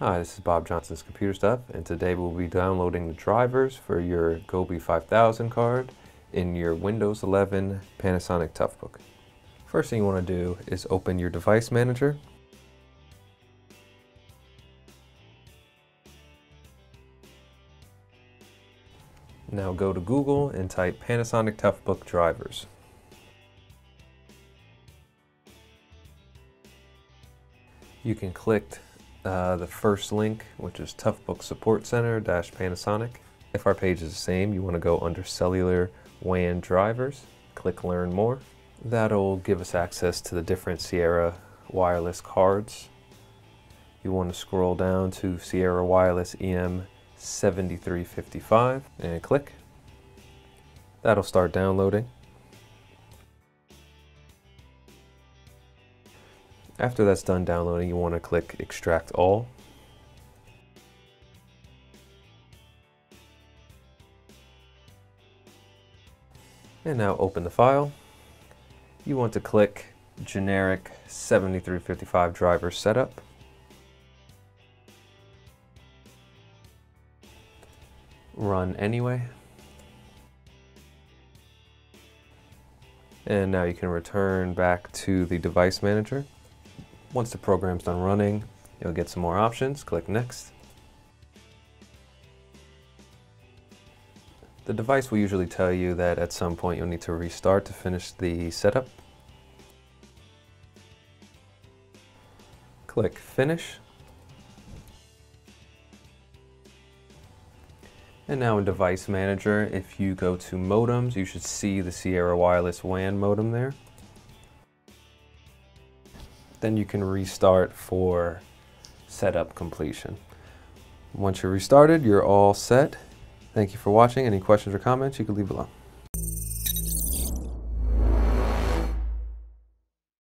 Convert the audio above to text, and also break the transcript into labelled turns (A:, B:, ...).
A: Hi, this is Bob Johnson's Computer Stuff, and today we'll be downloading the drivers for your Gobi 5000 card in your Windows 11 Panasonic Toughbook. First thing you want to do is open your device manager. Now go to Google and type Panasonic Toughbook drivers. You can click uh, the first link, which is Toughbook Support Center dash Panasonic. If our page is the same, you want to go under Cellular WAN Drivers, click Learn More. That'll give us access to the different Sierra wireless cards. You want to scroll down to Sierra Wireless EM 7355 and click. That'll start downloading. After that's done downloading, you want to click Extract All. And now open the file. You want to click Generic 7355 Driver Setup. Run anyway. And now you can return back to the device manager. Once the program's done running, you'll get some more options. Click Next. The device will usually tell you that at some point you'll need to restart to finish the setup. Click Finish. And now in Device Manager, if you go to Modems, you should see the Sierra Wireless WAN modem there then you can restart for setup completion. Once you're restarted, you're all set. Thank you for watching. Any questions or comments, you can leave below.